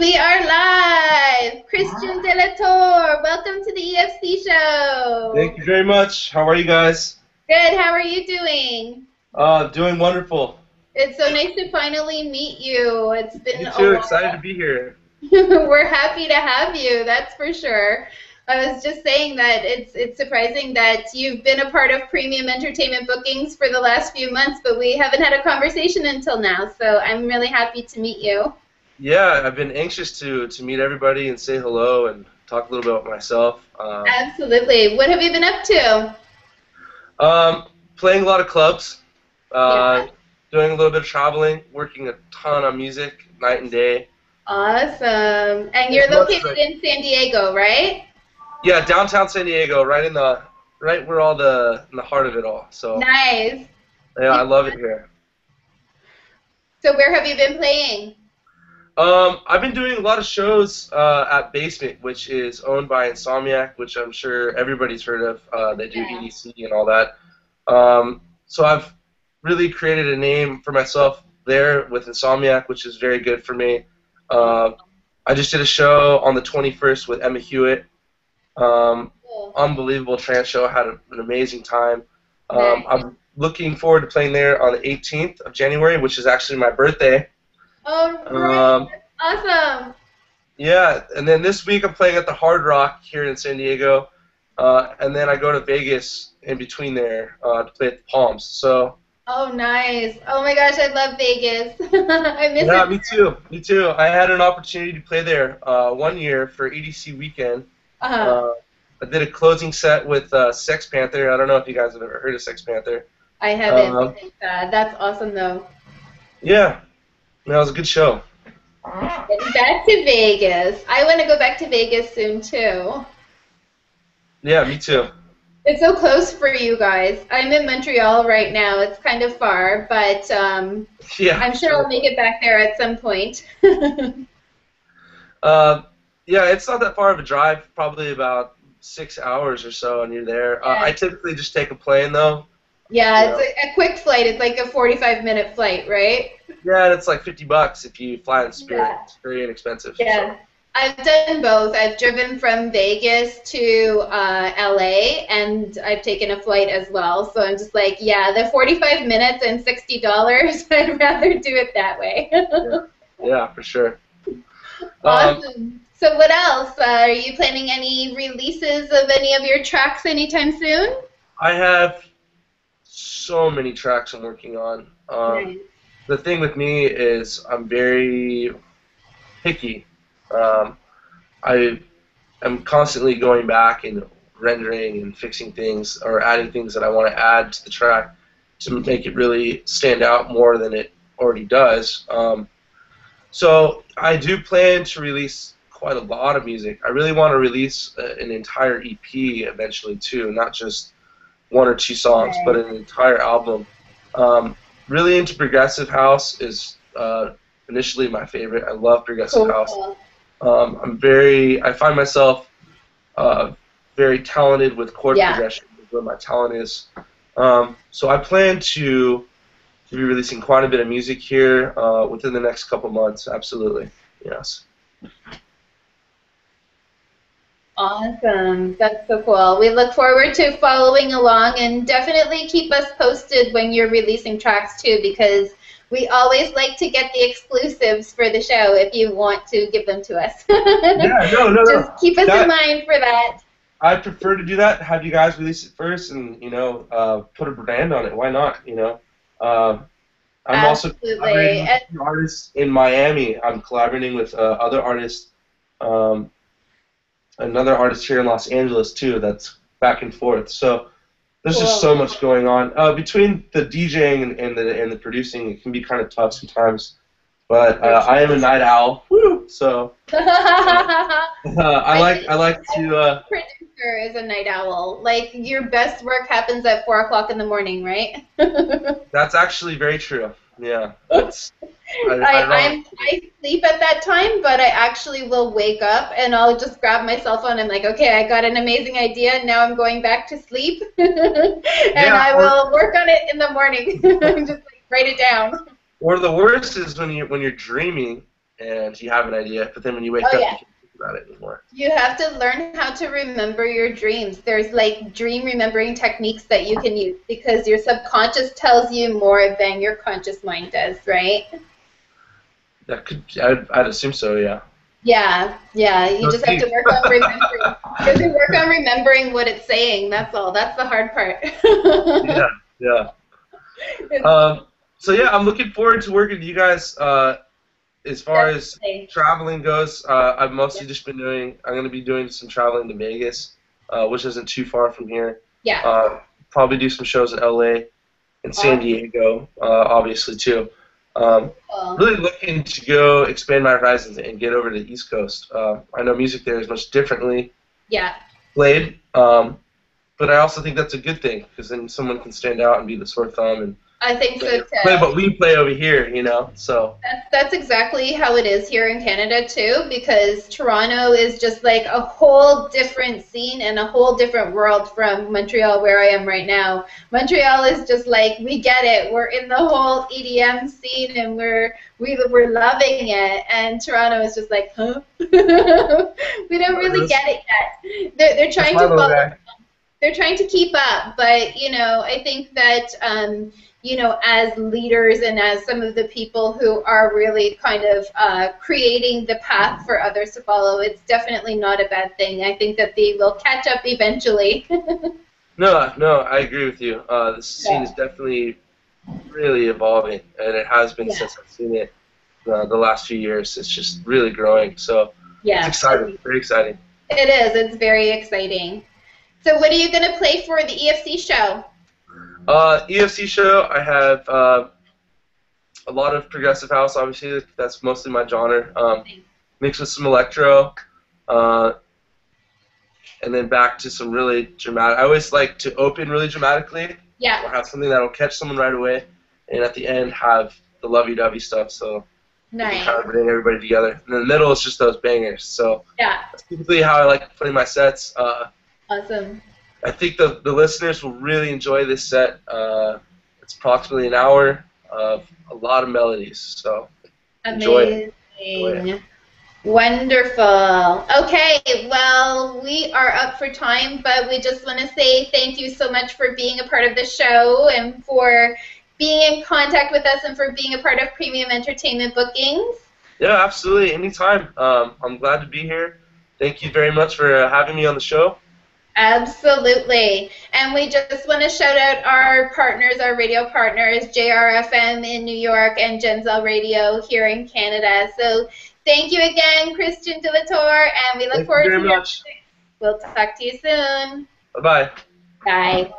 we are live. Christian De La welcome to the EFC show. Thank you very much. How are you guys? Good. How are you doing? Uh, doing wonderful. It's so nice to finally meet you. It's been Me too. Excited to be here. We're happy to have you. That's for sure. I was just saying that it's it's surprising that you've been a part of premium entertainment bookings for the last few months, but we haven't had a conversation until now. So I'm really happy to meet you. Yeah, I've been anxious to to meet everybody and say hello and talk a little bit about myself. Um, Absolutely. What have you been up to? um, playing a lot of clubs, uh, Yeah. doing a little bit of traveling, working a ton on music, night and day. Awesome. And you're located in San Diego, right? Yeah, downtown San Diego, right in the right where all the in the heart of it all. So Nice. yeah, I love it here. So where have you been playing? Um, I've been doing a lot of shows uh, at Basement, which is owned by Insomniac, which I'm sure everybody's heard of. Uh, they do Yeah. EDC and all that. Um, so I've really created a name for myself there with Insomniac, which is very good for me. Uh, I just did a show on the 21st with Emma Hewitt. Um, Cool. unbelievable trance show. I had a, an amazing time. Um, Nice. I'm looking forward to playing there on the 18th of January, which is actually my birthday. Oh. Um, awesome. Yeah, and then this week I'm playing at the Hard Rock here in San Diego, uh, and then I go to Vegas in between there uh, to play at the Palms. So Oh, nice. Oh my gosh, I love Vegas. I miss yeah, it. Yeah, me too, me too. I had an opportunity to play there uh, one year for EDC weekend. Uh-huh. Uh, I did a closing set with uh, Sex Panther. I don't know if you guys have ever heard of Sex Panther. I haven't. um, that's awesome, though. Yeah, that was a good show. Getting back to Vegas. I want to go back to Vegas soon, too. Yeah, me too. It's so close for you guys. I'm in Montreal right now. It's kind of far, but um, Yeah, I'm sure I'll make it back there at some point. Uh, yeah, it's not that far of a drive. Probably about six hours or so, and you're there. Uh, I typically just take a plane though. Yeah, it's a, a quick flight. It's like a 45 minute flight, right? Yeah, and it's like fifty bucks if you fly in Spirit. Yeah. It's very inexpensive. Yeah. I've done both. I've driven from Vegas to uh, LA, and I've taken a flight as well. So I'm just like, yeah, the 45 minutes and $60, I'd rather do it that way. So, yeah, for sure. Um, awesome. So what else? Uh, are you planning any releases of any of your tracks anytime soon? I have so many tracks I'm working on. Um, Nice. The thing with me is I'm very picky. Um, I am constantly going back and rendering and fixing things or adding things that I want to add to the track to make it really stand out more than it already does. Um, so I do plan to release quite a lot of music. I really want to release uh, an entire EP eventually too, not just one or two songs, but an entire album. Um, really into progressive house is uh, initially my favorite. I love progressive house. Um, I'm very. I find myself uh, very talented with chord Yeah. progression. is Where my talent is. Um, so I plan to to be releasing quite a bit of music here uh, within the next couple months. Absolutely, yes. Awesome. That's so cool. We look forward to following along and definitely keep us posted when you're releasing tracks too because we always like to get the exclusives for the show if you want to give them to us. Yeah, no, no, no. Just keep us That- in mind for that. I prefer to do that. Have you guys release it first, and you know, uh, put a brand on it. Why not? You know. Uh, I'm also Absolutely. collaborating with artists in Miami. I'm collaborating with uh, other artists. Um, another artist here in Los Angeles too. That's back and forth. So there's just so much going on uh, between the DJing and, and the and the producing. It can be kind of tough sometimes. But uh, I am a night owl. Woo! So uh, I like I like to. Uh, Producer is a night owl. Like your best work happens at four o'clock in the morning, right? That's actually very true. Yeah. That's, I, I, I, I'm, sleep at that time, but I actually will wake up and I'll just grab my cell phone. I'm like, okay, I got an amazing idea. Now I'm going back to sleep, and I or- will work on it in the morning. just like write it down. or the worst is when you when you're dreaming and you have an idea, but then when you wake Oh, up, yeah. you can't think about it anymore. You have to learn how to remember your dreams. There's like dream remembering techniques that you can use because your subconscious tells you more than your conscious mind does, right? That could, I'd, I'd assume so, yeah. Yeah, yeah. You just have to work on remembering. You have to work on remembering what it's saying. That's all. That's the hard part. yeah, yeah. Um, so yeah, I'm looking forward to working with you guys. Uh, as far as traveling goes, uh, I've mostly just been doing. I'm going to be doing some traveling to Vegas, uh, which isn't too far from here. Yeah. Uh, probably do some shows in LA and San. Diego, uh, obviously too. Um, really looking to go expand my horizons and get over to the East Coast. Uh, I know music there is much differently Yeah. played, um, but I also think that's a good thing because then someone can stand out and be the sore thumb and I think so too. what we play over here, you know. So That's, that's exactly how it is here in Canada too, because Toronto is just like a whole different scene and a whole different world from Montreal, where I am right now. Montreal is just like we get it, we're in the whole EDM scene and we're we, we're loving it, and Toronto is just like, huh? we don't really get it yet. They're, they're trying to follow they're trying to keep up, but you know, I think that um, you know, as leaders and as some of the people who are really kind of uh, creating the path for others to follow, it's definitely not a bad thing. I think that they will catch up eventually. no, no, I agree with you. Uh, the scene Yeah. is definitely really evolving, and it has been Yeah. since I've seen it uh, the last few years. It's just really growing. So yeah, it's exciting, very exciting. it is. It's very exciting. So, what are you going to play for the EFC show? Uh, EFC show, I have uh, a lot of progressive house. Obviously, that's mostly my genre. Um, mixed with some electro, uh, and then back to some really dramatic. I always like to open really dramatically, or have something that'll catch someone right away, and at the end have the lovey-dovey stuff. So nice. kind of bring everybody together. And in the middle is just those bangers. So Yeah, that's typically how I like playing my sets. Uh, awesome. I think the, the listeners will really enjoy this set. Uh, it's approximately an hour of a lot of melodies. So Enjoy it. Amazing. Enjoy Wonderful. Okay, well, we are up for time, but we just want to say thank you so much for being a part of the show and for being in contact with us and for being a part of Premium Entertainment Bookings. yeah, absolutely, anytime. Um, I'm glad to be here. Thank you very much for uh, having me on the show. Absolutely. And we just want to shout out our partners, our radio partners, JRFM in New York and Genzel Radio here in Canada. So thank you again, Christian De La Torre, and we look Thank you forward very to much. We'll talk to you soon. Bye bye. Bye.